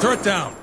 Throw it down.